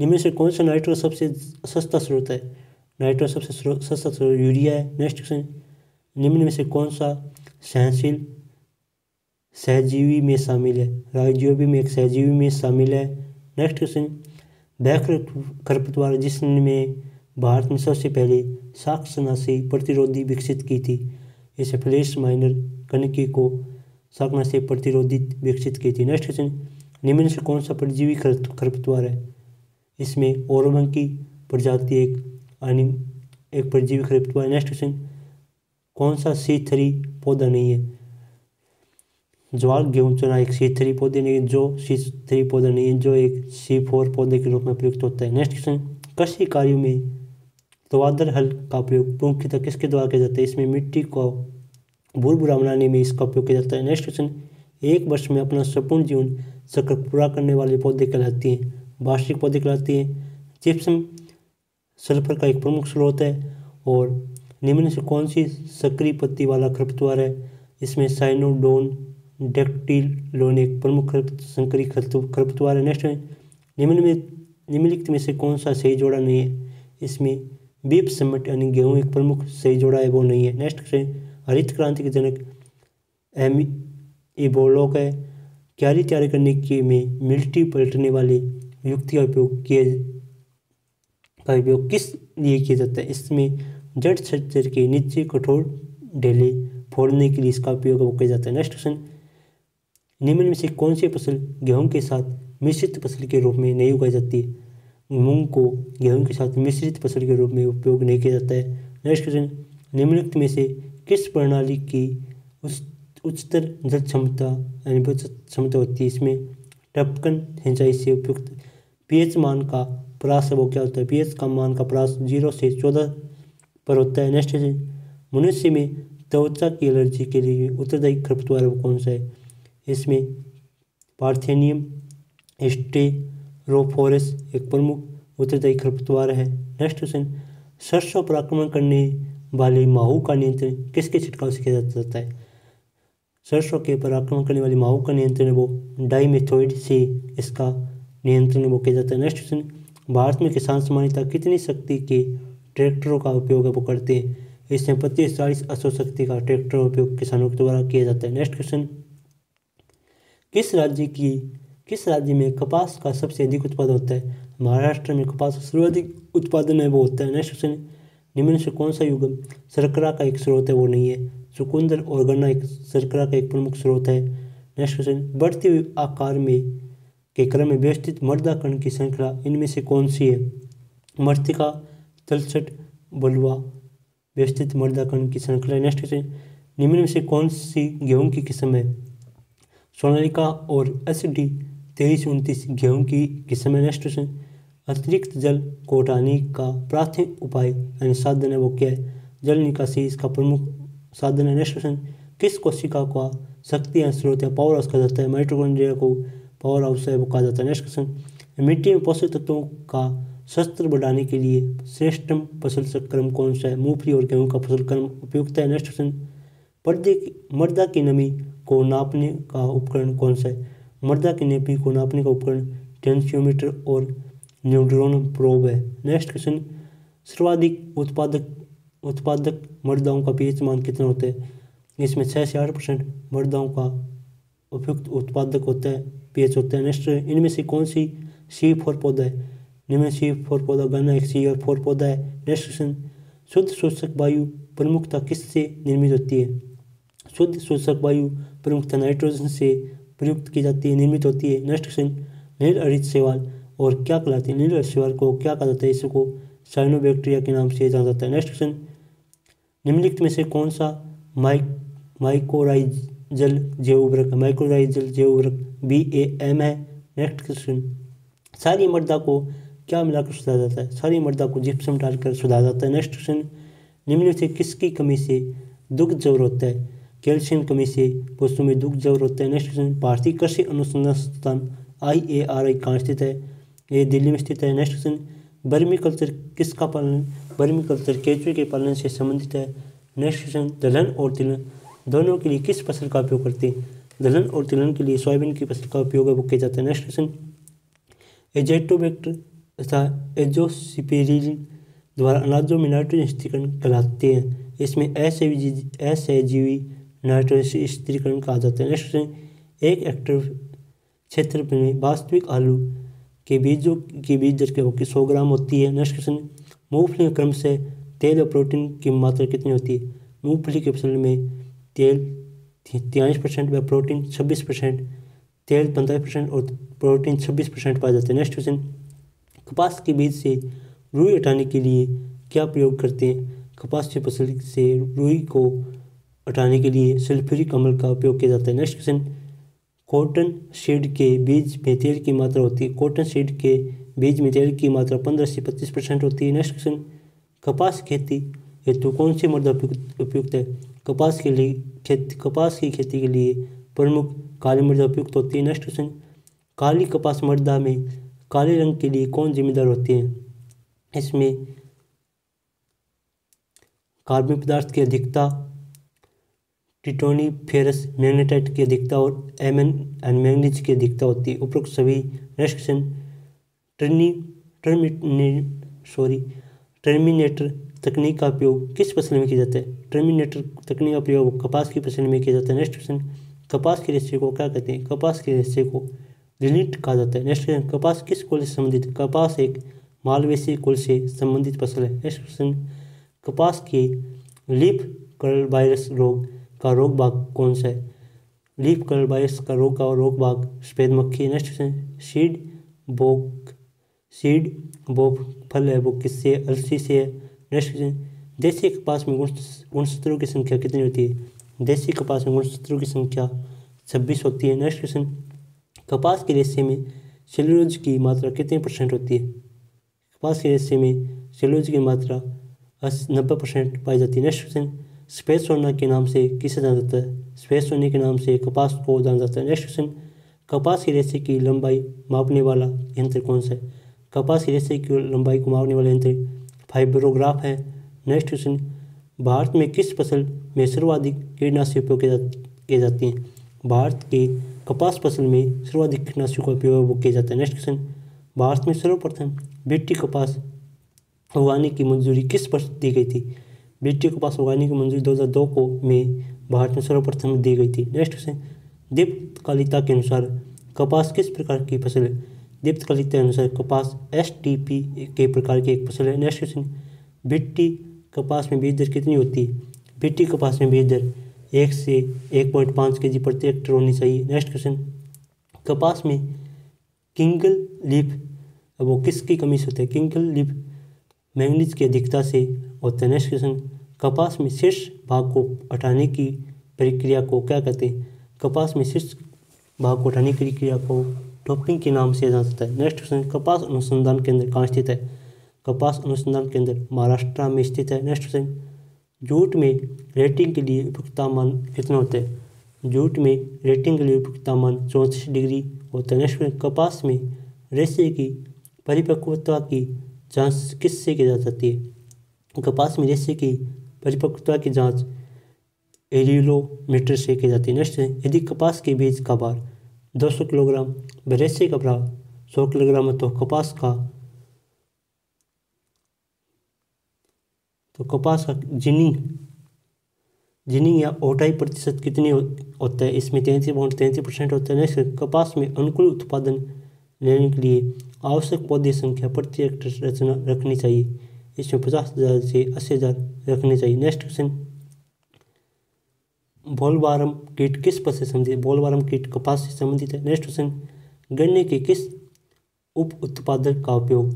निम्न से कौन सा नाइट्रो सबसे सस्ता स्रोत है? नाइट्रो सबसे सस्ता स्रोत यूरिया है। Next question. निम्न में से कौन सा सहनशील सहजीवी में शामिल है। राजजीवी में एक सहजीवी में शामिल है। नेक्स्ट क्वेश्चन बैक्र खरपतवार जिसमें भारत में सबसे पहले शाकनाशी प्रतिरोधी विकसित की थी, इसे फ्लेश माइनर कनकी को शाकनाशी प्रतिरोधी विकसित की थी। नेक्स्ट क्वेश्चन निम्न से कौन सा परजीवी खरपतवार है? इसमें ओरोबन की प्रजाति एक एक परजीवी खरपतवार नेक्स्ट क्वेश्चन कौन सा सी थ्री पौधा नहीं है? ज्वार, गेहूँ चना, एक सी थ्री पौधे नहीं, जो सी थ्री पौधे नहीं है जो एक सी फोर पौधे के रूप में प्रयुक्त होता है। नेक्स्ट क्वेश्चन कृषि कार्यों में तवादर हल का प्रयोग मुख्यतः किसके द्वारा किया जाता है? इसमें मिट्टी को बुरा बनाने में इसका उपयोग किया जाता है। नेक्स्ट क्वेश्चन एक वर्ष में अपना संपूर्ण जीवन चक्र पूरा करने वाले पौधे कहलाती हैं। वार्षिक पौधे कहलाती हैं। चिप्सम सल्फ़र का एक प्रमुख स्रोत है और निम्न से कौन सी सक्रिय पत्ती वाला खरपतवार है? इसमें साइनोडोन डेक्टिलोन एक प्रमुख संकरी खरपतवार है नेक्स्ट है निम्न में निम्नलिखित में से कौन सा सही जोड़ा नहीं है इसमें बीप समिट यानी गेहूँ एक प्रमुख सही जोड़ा है वो नहीं है नेक्स्ट है हरित क्रांति के जनक एम इबोलोक है क्यारी तैयार करने के में मिल्टी पलटने वाले युक्ति का उपयोग किया का उपयोग किस लिए किया जाता है इसमें जड़ सज्जर के नीचे कठोर ढेले फोड़ने के लिए इसका उपयोग किया जाता है नेक्स्ट क्वेश्चन निम्न में से कौन सी फ़सल गेहूँ के साथ मिश्रित फ़सल के रूप में नहीं उगाई जाती है? मूंग को गेहूँ के साथ मिश्रित फ़सल के रूप में उपयोग नहीं किया जाता है। नेक्स्ट क्वेश्चन निम्नलिखित में से किस प्रणाली की उच्चतर जल क्षमता, यानी क्षमता होती है? इसमें टपकन सिंचाई से उपयुक्त पीएच मान का परास वो क्या होता है? पीएच का मान का परास ज़ीरो से चौदह पर होता है। नेक्स्ट क्वेश्चन मनुष्य में त्वचा की एलर्जी के लिए उत्तरदायी खरपतवार कौन सा है? इसमें पार्थेनियम एस्टेरोफोरस एक प्रमुख उत्तरदायी खरपतवार है। नेक्स्ट क्वेश्चन सरसों पर आक्रमण करने वाले माहू का नियंत्रण किसके छिड़काव से किया जाता है? सरसों के पर आक्रमण करने वाले माहू का नियंत्रण वो डाईमेथोइड से इसका नियंत्रण वो किया जाता है। नेक्स्ट क्वेश्चन भारत में किसान सामान्यता कितनी शक्ति के ट्रैक्टरों का उपयोग वो करते हैं? इसमें पच्चीस चालीस अश्व शक्ति का ट्रैक्टर उपयोग किसानों के द्वारा किया जाता है। नेक्स्ट क्वेश्चन किस राज्य की, किस राज्य में कपास का सबसे अधिक उत्पादन होता है? महाराष्ट्र में कपास का सर्वाधिक उत्पादन है, वो होता है नेक्स्ट क्वेश्चन निम्न से कौन सा युगम शर्करा का एक स्रोत है, वो नहीं है। चुकुंदर और गन्ना एक शर्करा का एक प्रमुख स्रोत है नेक्स्ट क्वेश्चन बढ़ते हुए आकार में, के क्रम में व्यवस्थित मर्दा कण की श्रृंखला, इनमें से कौन सी है? मर्तिका, तलछट, बलुआ, व्यवस्थित मर्दा कण की श्रृंखला नेक्स्ट क्वेश्चन निम्न में से कौन सी गेहूँ की किस्म है? सोनालिका और एस डी तेईस उनतीस गेहूँ की किस्म क्वेश्चन अतिरिक्त जल को हटाने का प्राथमिक उपाय यानी साधन है वो क्या है? जल निकासी, इसका प्रमुख साधन है क्वेश्चन किस कोशिका का शक्ति या स्रोत या पावर हाउस कहा जाता है? माइट्रोकॉन्ड्रिया को पावर हाउस है, वो कहा जाता है क्वेश्चन मिट्टी में पोषक तत्वों का शस्त्र बढ़ाने के लिए श्रेष्ठतम फ़सल क्रम कौन सा है? मूंगफली और गेहूँ का फ़सल क्रम उपयुक्त है क्वेश्चन पर्दे की मर्दा की नमी को नापने का उपकरण कौन सा है? मर्दा की नमी को नापने का उपकरण, टेंसियोमीटर और न्यूट्रॉन प्रोब है। नेक्स्ट क्वेश्चन, सर्वाधिक उत्पादक उत्पादक मर्दाओं का पीएच मान कितना होता है? इसमें छः से आठ परसेंट मर्दाओं का उपयुक्त उत्पादक होता है, पीएच होता है। नेक्स्ट, इनमें से कौन सी सी फोर पौधा है? इनमें सी फोर पौधा गन्ना एक सी और फोर पौधा है। नेक्स्ट क्वेश्चन, शुद्ध शोषक वायु प्रमुखता किससे निर्मित होती है? शुद्ध शोषक वायु प्रमुखता नाइट्रोजन से प्रयुक्त की जाती है, निर्मित होती है। नेक्स्ट क्वेश्चन नील हरित सेवाल और क्या कहलाती है? नील हरित सेवाल को क्या कहा जाता है? इसको साइनोबैक्टीरिया के नाम से जाना जाता है। नेक्स्ट क्वेश्चन निम्नलिखित में से कौन सा माइक माइकोराइजल जैव उर्वरक माइक्रोराइजल जैव उर्वरक बी ए एम है। नेक्स्ट क्वेश्चन सारी मर्दा को क्या मिलाकर सुधारा जाता है? सारी मर्दा को जिप्सम डालकर सुधारा जाता है। नेक्स्ट क्वेश्चन निम्न से किसकी कमी से दुग्ध जवर होता है? कैल्शियम कमी से पशु में दुग्ध जवर होता है नेक्स्ट क्वेश्चन भारतीय कृषि अनुसंधान संस्थान आई ए आर आई कहाँ स्थित है ये दिल्ली में स्थित है नेक्स्ट क्वेश्चन बर्मी कल्चर किसका पालन बर्मी कल्चर केचुए के पालन से संबंधित है नेक्स्ट क्वेश्चन दलहन और तिलहन दोनों के लिए किस फ़सल का उपयोग करते हैं दलहन और तिलहन के लिए सोयाबीन की फ़सल का उपयोग है वो किया जाता है नेक्स्ट क्वेश्चन एजेटोबैक्टर तथा एजोसिपेरिन द्वारा अनाजों में नाइट्रोजन स्थिरीकरण कहलाते हैं इसमें असहजीवी नाइट्रोजन स्थिरीकरण कहा जाता है। नेक्स्ट क्वेश्चन, एक हेक्टर क्षेत्र में वास्तविक आलू के बीजों की बीज दर के सौ ग्राम होती है। नेक्स्ट क्वेश्चन, मूंगफली क्रम से तेल और प्रोटीन की मात्रा कितनी होती है? मूंगफली के फ़सल में तेल तियालीस परसेंट व प्रोटीन छब्बीस परसेंट, तेल पंद्रह परसेंट और प्रोटीन छब्बीस परसेंट पाए जाते हैं। नेक्स्ट क्वेश्चन, कपास के बीज से रुई हटाने के लिए क्या प्रयोग करते हैं? कपास की फ़सल से रुई को हटाने के लिए सल्फ्यूरिक अम्ल का उपयोग किया जाता है। नेक्स्ट क्वेश्चन, कॉटन सीड के बीज में तेल की मात्रा होती है। कॉटन सीड के बीज में तेल की मात्रा पंद्रह से पच्चीस परसेंट होती है। नेक्स्ट क्वेश्चन, कपास खेती हेतु कौन सी मृदा उपयुक्त है? कपास के लिए खेती, कपास की खेती के लिए प्रमुख काली मृदा उपयुक्त होती है। नेक्स्ट क्वेश्चन, काली कपास मृदा में काले रंग के लिए कौन जिम्मेदार होते हैं? इसमें कार्बन पदार्थ की अधिकता टिटोनी, फेरस, मैग्नेटाइट की अधिकता और एमएन एंड मैग्नीज की अधिकता होती है। उपरोक्त सभी क्वेश्चन टर्नी सॉरी, टर्मिनेटर तकनीक का उपयोग किस फ़सल में किया जाता है? टर्मिनेटर तकनीक का उपयोग कपास की फ़सल में किया जाता है। नेक्स्ट क्वेश्चन कपास के रेस्से को क्या कहते हैं? कपास के रेस्से को रिलिट कहा जाता है। नेक्स्ट क्वेश्चन कपास किस कॉलेज से संबंधित कपास एक मालवेसी कुल से संबंधित फ़सल है। नेक्स्ट क्वेश्चन कपास के लीफ कर्ल वायरस रोग का रोग बाग कौन सा है? लीफ कर्ल वायरस का रोग का रोग बाग सफ़ेद मक्खी नेक्स्ट क्वेश्चन सीड, बोक सीड, बोक फल है वो किससे अलसी से है नेक्स्ट क्वेश्चन देसी कपास में गुणसूत्रों की संख्या कितनी होती है? देसी कपास में गुणसूत्रों की संख्या छब्बीस होती है नेक्स्ट क्वेश्चन कपास के रेशे में सेलुलोज की मात्रा कितने परसेंट होती है? कपास के रेशे में सेलुलोज की मात्रा नब्बे परसेंट पाई जाती है नेक्स्ट क्वेश्चन सफ़ेद सोना के नाम से किसे जाना जाता है? सफ़ेद सोने के नाम से कपास को जाना जाता है। नेक्स्ट क्वेश्चन कपास के रेशे की लंबाई मापने वाला यंत्र कौन सा है? कपास के रेशे की लंबाई को मापने वाला यंत्र फाइब्रोग्राफ है। नेक्स्ट क्वेश्चन भारत में किस फ़सल में सर्वाधिक कीटनाशक उपयोग किए जाते हैं? भारत के कपास फ़सल में सर्वाधिक कीटनाशकों का उपयोग किया जाता है। नेक्स्ट क्वेश्चन भारत में सर्वप्रथम बिट्टी कपास उगाने की मंजूरी किस वर्ष दी गई थी? बिट्टी कपास उगाने की मंजूरी 2002 को में भारत में सर्वप्रथम दी गई थी। नेक्स्ट क्वेश्चन दीप्तकालिता के अनुसार कपास किस प्रकार की फ़सल है? दीप्तकालिता के अनुसार कपास एस टी पी के प्रकार की एक फ़सल है। नेक्स्ट क्वेश्चन बिट्टी कपास में बीज दर कितनी होती है? बिट्टी कपास में बीज दर एक से एक पॉइंट पाँच के जी प्रति हेक्टर होनी चाहिए। नेक्स्ट क्वेश्चन, कपास में किंगल लीफ वो किसकी कमी से होता है? किंगल लीफ मैंगनीज की अधिकता से होता है नेक्स्ट क्वेश्चन कपास में शीर्ष भाग को हटाने की प्रक्रिया को क्या कहते हैं? कपास में शीर्ष भाग को हटाने की प्रक्रिया को टॉपिंग के नाम से जाना जाता है। नेक्स्ट क्वेश्चन कपास अनुसंधान केंद्र कहाँ स्थित है? कपास अनुसंधान केंद्र महाराष्ट्र में स्थित है। नेक्स्ट क्वेश्चन जूट में रेटिंग के लिए उपयुक्ता मान कितना होता है? जूट में रेटिंग के लिए उपयुक्ता मान चौंतीस डिग्री होता है नेक्स्ट कपास में रेशे की परिपक्वता की जाँच किससे की जा सकती है? कपास में रेशे की परिपक्वता की जाँच एरियोमीटर से की जाती है। नेक्स्ट, यदि कपास के बीज का भार 200 किलोग्राम रेशे का भार 100 किलोग्राम है तो कपास का तो कपास का जिनिंग जिनिंग या ओटाई प्रतिशत कितनी होता है? इसमें तैंतीस पॉइंट तैंतीस परसेंट होता है। नेक्स्ट, कपास में अनुकूल उत्पादन लेने के लिए आवश्यक पौधे संख्या प्रति हेक्टर रचना रखनी चाहिए। इसमें पचास हज़ार से अस्सी हज़ार रखने चाहिए। नेक्स्ट क्वेश्चन बोलवारम कीट किस पद से संबंधित बोलवारम कीट कपास से संबंधित है। नेक्स्ट क्वेश्चन गन्ने के किस उप उत्पादक का उपयोग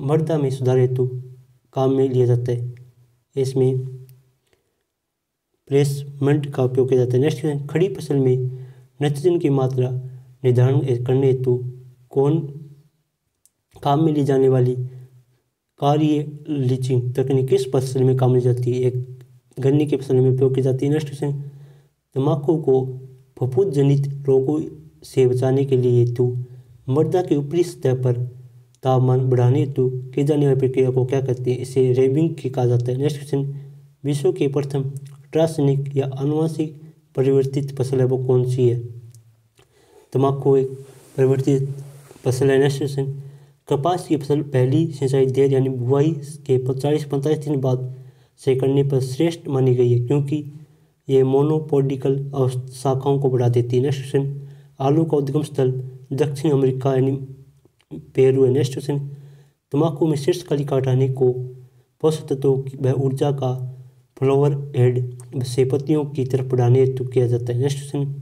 मृदा में सुधार हेतु काम में लिया जाता है? इसमें प्लेसमेंट का उपयोग किया जाता है। नेक्स्ट क्वेश्चन खड़ी फ़सल में नाइट्रोजन की मात्रा निर्धारण करने हेतु कौन काम में ली जाने वाली कार्य लीचिंग तकनीक किस फ़सल में काम ली जाती है? एक गन्ने की फ़सल में उपयोग की जाती है। नेक्स्ट क्वेश्चन तम्बाकू को फफूद जनित रोगों से बचाने के लिए हेतु मृदा के ऊपरी सतह पर तापमान बढ़ाने हेतु की जाने वाली प्रक्रिया को क्या कहते हैं? इसे रेबिंग की कहा जाता है। नेक्स्ट क्वेश्चन, विश्व के प्रथम ट्रांसनिक या अनुवांशिक परिवर्तित फ़सल है वो कौन सी है? तम्बाकू एक परिवर्तित फ़सल नेक्स्ट कपास की फ़सल पहली सिंचाई देर यानी बुआई के चालीस पैंतालीस दिन बाद से करने पर श्रेष्ठ मानी गई है, क्योंकि ये मोनोपोडिकल शाखाओं को बढ़ा देती है। नेक्स्ट क्वेश्चन आलू का उद्गम स्थल दक्षिण अमेरिका यानी पेरू है। नेक्स्ट क्वेश्चन तम्बाकू में शीर्ष काली हटाने को पोषक तत्वों व ऊर्जा का फ्लोवर हेड से पत्तियों की तरफ़ बढ़ाने हेतु किया जाता है। नेक्स्ट क्वेश्चन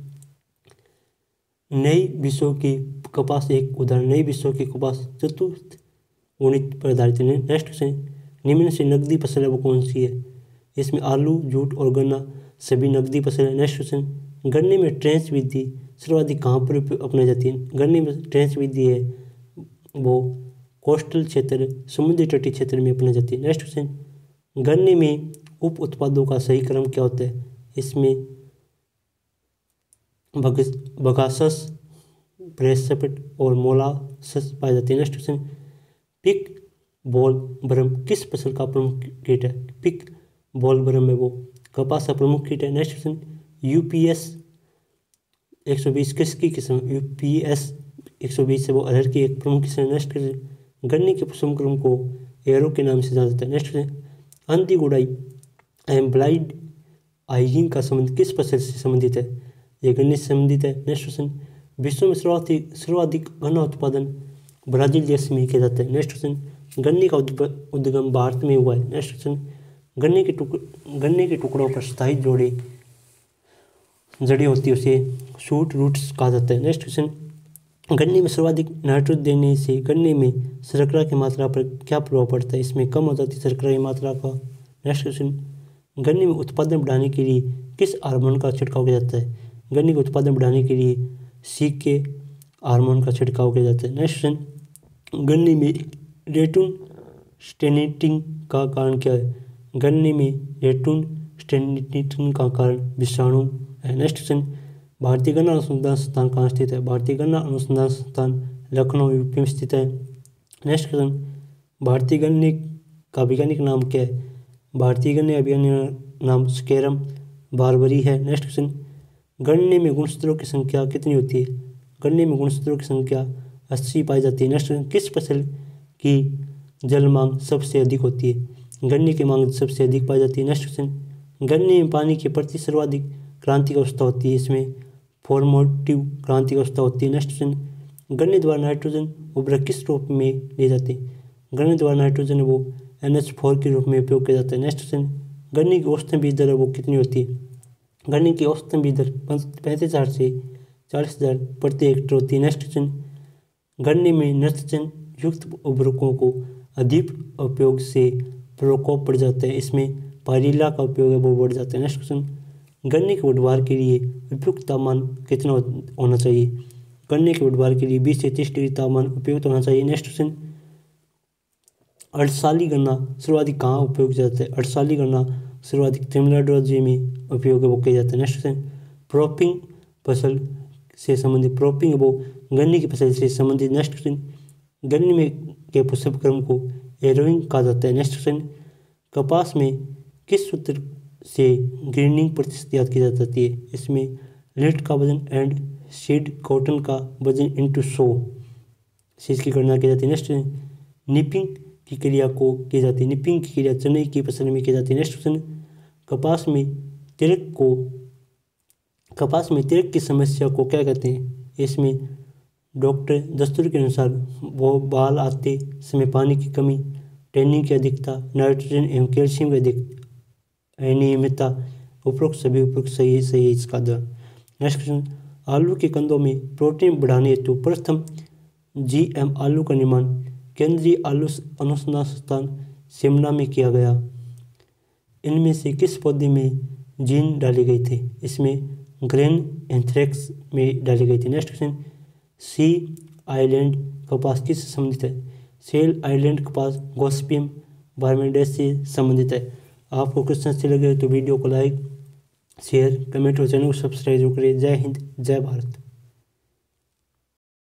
नई विश्व की कपास, एक उदाहरण, नई विश्व की कपास, चतुर्थ गुणित पर आधारित नेक्स्ट क्वेश्चन निम्न से नकदी फ़सल है वो कौन सी है? इसमें आलू, जूट और गन्ना सभी नकदी फ़सल है नेक्स्ट क्वेश्चन गन्ने में ट्रेंच विधि सर्वाधिक कहाँ पर अपनाई जाती है? गन्ने में ट्रेंच विधि है, वो कोस्टल क्षेत्र, समुद्री तटीय क्षेत्र में अपनाई जाती है नेक्स्ट क्वेश्चन गन्ने में उप उत्पादों का सही क्रम क्या होता है? इसमें बगासस ब्रेसपेट और मोलासस पाई जाती है। Next question, pink boll worm किस फ़सल का प्रमुख कीट है? पिक बॉल ब्रम है वो कपास का प्रमुख कीट है। नेक्स्ट क्वेश्चन, यूपीएस 120 किसकी किस्म यूपीएस 120 से वो अरहर की एक प्रमुख किस्म है। नेक्स्ट क्वेश्चन, गन्ने के प्रसम क्रम को एरो के नाम से जाना जाता है। नेक्स्ट क्वेश्चन अंति गुड़ाई एम ब्लाइड का संबंध किस फ़सल से संबंधित है? ये गन्ने से संबंधित है नेक्स्ट क्वेश्चन विश्व में सर्वाधिक सर्वाधिक गन्ना उत्पादन ब्राज़ील देश में किया जाता है नेक्स्ट क्वेश्चन गन्ने का उद्गम भारत में हुआ है नेक्स्ट क्वेश्चन गन्ने के टुक गन्ने के टुकड़ों पर स्थायी जोड़े जड़ी होती है उसे शूट रूट्स कहा जाता है नेक्स्ट क्वेश्चन गन्ने में सर्वाधिक नाइट्रोजन देने से गन्ने में शर्करा की मात्रा पर क्या प्रभाव पड़ता है इसमें कम हो जाती है शर्करा की मात्रा का नेक्स्ट क्वेश्चन गन्ने में उत्पादन बढ़ाने के लिए किस हार्मोन का छिड़काव किया जाता है गन्ने के उत्पादन बढ़ाने के लिए सीख के हार्मोन का छिड़काव किया जाता है। नेक्स्ट क्वेश्चन गन्ने में रेटून स्टेनिटिंग का कारण क्या है? गन्ने में रेटून स्टेनिटिंग का कारण विषाणु है। नेक्स्ट क्वेश्चन भारतीय गन्ना अनुसंधान संस्थान कहाँ स्थित है? भारतीय गन्ना अनुसंधान संस्थान लखनऊ, यूपी में स्थित है। नेक्स्ट क्वेश्चन भारतीय गन्ने का वैज्ञानिक नाम क्या है? भारतीय गन्ने वैज्ञानिक नाम स्केरम बारबरी है। नेक्स्ट क्वेश्चन गन्ने में गुणसूत्रों की संख्या कितनी होती है? गन्ने में गुणसूत्रों की संख्या अस्सी पाई जाती है। नेक्स्ट किस फ़सल की जल मांग सबसे अधिक होती है? गन्ने की मांग सबसे अधिक पाई जाती है। नेक्स्ट क्वेश्चन गन्ने में पानी के प्रति सर्वाधिक क्रांति क्रांतिक अवस्था होती है। इसमें फॉर्मोटिव क्रांतिक अवस्था होती है। नेक्स्ट क्वेश्चन गन्ने द्वारा नाइट्रोजन उर्वरक किस रूप में लिए जाते हैं? गन्ने द्वारा नाइट्रोजन वो एन एच फोर के रूप में उपयोग किया जाता है। नेक्स्ट क्वेश्चन गन्ने की औसतन बीज दर वो कितनी होती है? गन्ने की औसतन बीज दर पैंतीस हज़ार से चालीस हज़ार प्रति हेक्टर होती है क्वेश्चन गन्ने में नाइट्रोजन युक्त उर्वरकों को अधिक उपयोग से प्रकोप बढ़ जाता है। इसमें पारीला का उपयोग है, वो बढ़ जाता है नेक्स्ट क्वेश्चन गन्ने के उठवार के लिए उपयुक्त तापमान कितना होना चाहिए? गन्ने के उठवार के लिए बीस से तीस डिग्री तापमान उपयुक्त होना चाहिए नेक्स्ट क्वेश्चन अड़साली गन्ना सर्वाधिक कहाँ उपयोग जाता है? अड़साली गन्ना सर्वाधिक तमिलनाडु राज्य में उपयोग वो किया जाता है। नेक्स्ट क्वेश्चन प्रोपिंग फ़सल से संबंधित प्रोपिंग वो गन्ने की फ़सल से संबंधित नेक्स्ट क्वेश्चन गन्ने में के पुष्प क्रम को एरोइंग कहा जाता है। नेक्स्ट क्वेश्चन कपास में किस सूत्र से ग्रीनिंग प्रतिशत याद की जाती है? इसमें लेट का वज़न एंड सीड कॉटन का वज़न इंटू सौ से इसकी गणना की जाती है। नेक्स्ट निपिंग की क्रिया को की जाती है। निपिंग की क्रिया चने की फ़सल में की जाती है। नेक्स्ट क्वेश्चन कपास में तिरक को, कपास में तिरक की समस्या को क्या कहते हैं? इसमें डॉक्टर दस्तूर के अनुसार वो बाल आते समय पानी की कमी ट्रेनिंग की अधिकता, नाइट्रोजन एवं कैल्शियम की अधिक अनियमितता, उपरोक्त सभी उपरोक्त सही सही है इसका द नेक्स्ट क्वेश्चन, आलू के कंदों में प्रोटीन बढ़ाने हेतु प्रथम जी एम आलू का निर्माण केंद्रीय आलू अनुसंधान संस्थान शिमला में किया गया। इनमें से किस पौधे में जीन डाली गई थी। इसमें ग्रेन एंथ्रेक्स में डाली गई थी। नेक्स्ट क्वेश्चन सी आइलैंड कपास किस संबंधित है? सेल आइलैंड कपास गोस्पियम बारमेडेस से संबंधित है। आपको क्वेश्चन अच्छे लगे तो वीडियो को लाइक शेयर कमेंट और चैनल को सब्सक्राइब ज़रूर करें। जय हिंद, जय भारत।